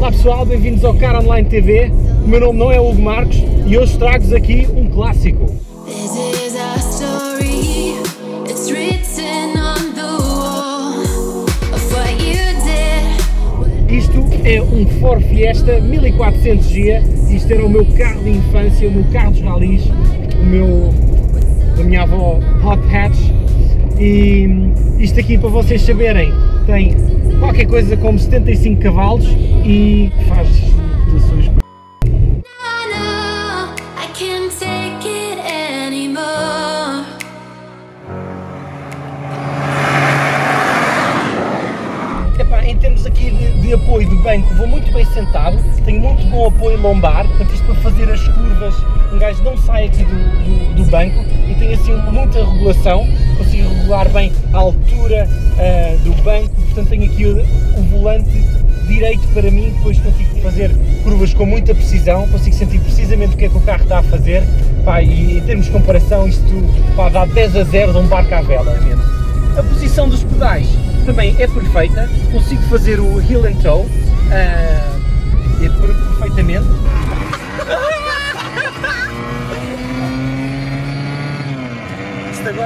Olá pessoal, bem-vindos ao Car Online TV. O meu nome não é Hugo Marcos e hoje trago-vos aqui um clássico. Isto é um Ford Fiesta 1400G. Isto era o meu carro de infância, o meu carro dos ralis, o meu, da minha avó Hot Hatch. E isto aqui, para vocês saberem, tem qualquer coisa como 75 cavalos e faz rotações em termos aqui de, de apoio do banco, vou muito bem sentado, tenho muito bom apoio lombar, portanto isto para fazer as curvas, um gajo não sai aqui do, do- do banco e tenho assim muita regulação, regular bem a altura ah, do banco, portanto tenho aqui o, o volante direito para mim, depois consigo fazer curvas com muita precisão, consigo sentir precisamente o que é que o carro está a fazer, pá, e em termos de comparação isto pá, dá 10 a 0 de um barco à vela mesmo. A posição dos pedais também é perfeita, consigo fazer o heel and toe ah, é per- perfeitamente.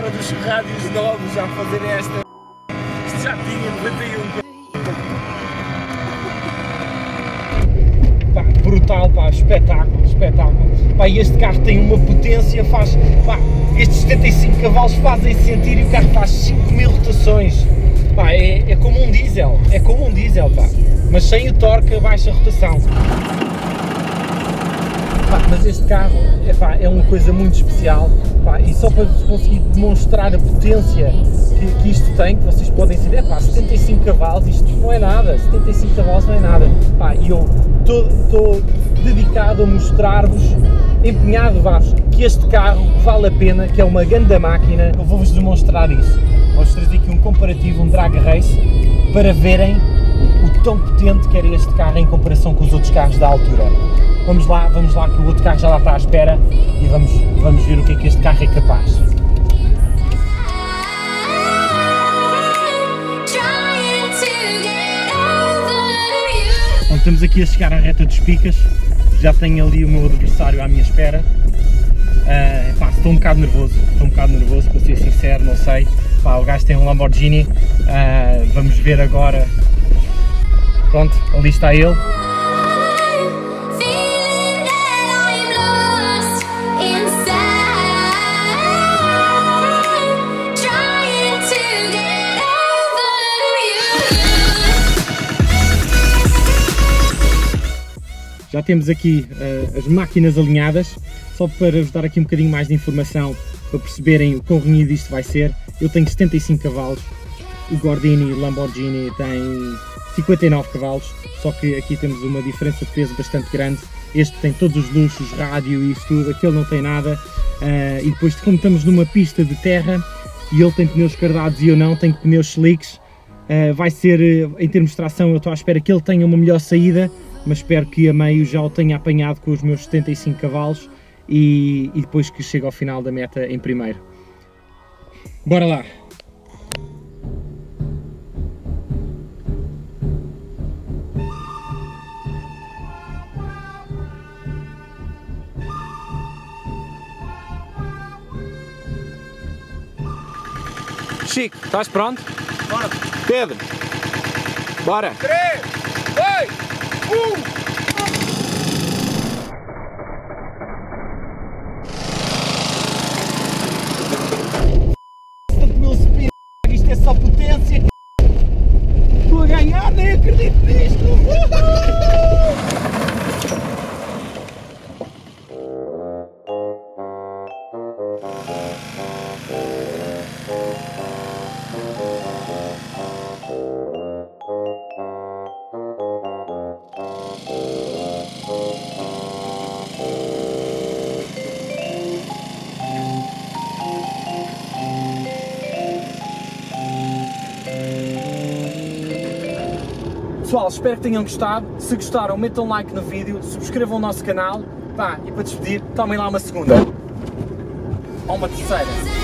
Dos rádios novos já fazerem esta. Isto já tinha 91. Pá, brutal, pá, espetáculo, espetáculo. Pá, este carro tem uma potência, faz, pá, estes 75 cavalos fazem sentir e o carro faz 5000 rotações. Pá, é, é como um diesel, é como um diesel, pá, mas sem o torque a baixa rotação. Mas este carro é uma coisa muito especial e só para conseguir demonstrar a potência que, que isto tem, que vocês podem dizer, epá, 75 cavalos, isto não é nada, 75 cavalos não é nada. E eu estou dedicado a mostrar-vos, empenhado vos que este carro vale a pena, que é uma grande máquina. Eu vou-vos demonstrar isso. Vou-vos trazer aqui um comparativo, um drag race, para verem o tão potente que era este carro em comparação com os outros carros da altura. Vamos lá, vamos lá que o outro carro já lá está à espera e vamos, vamos ver o que é que este carro é capaz. Bom, estamos aqui a chegar à reta dos picas, já tenho ali o meu adversário à minha espera. Ah, pá, estou um bocado nervoso, estou um bocado nervoso para ser sincero, não sei. Pá, o gajo tem um Lamborghini, ah, vamos ver agora. Pronto, ali está ele. Já temos aqui eh, as máquinas alinhadas, só para vos dar aqui um bocadinho mais de informação para perceberem o quão renhido isto vai ser. Eu tenho 75 cavalos, o Gordini Lamborghini tem 59 cavalos, só que aqui temos uma diferença de peso bastante grande. Este tem todos os luxos, rádio e isso tudo, aquele não tem nada. eh, e depois, como estamos numa pista de terra e ele tem pneus cardados e eu não, tenho pneus slicks, Uh, vai ser, uh, em termos de tração, eu estou à espera que ele tenha uma melhor saída, mas espero que a meio já o tenha apanhado com os meus 75 cavalos e, e depois que chegue ao final da meta em primeiro. Bora lá! Chico, estás pronto? Bora! Pedro, bora! 3, 2, 1! mil speed, isto é só potência. Estou a ganhar, nem acredito Pessoal, espero que tenham gostado. Se gostaram, metam like no vídeo, subscrevam o nosso canal. Pá, e para despedir, tomem lá uma segunda. Ou uma terceira.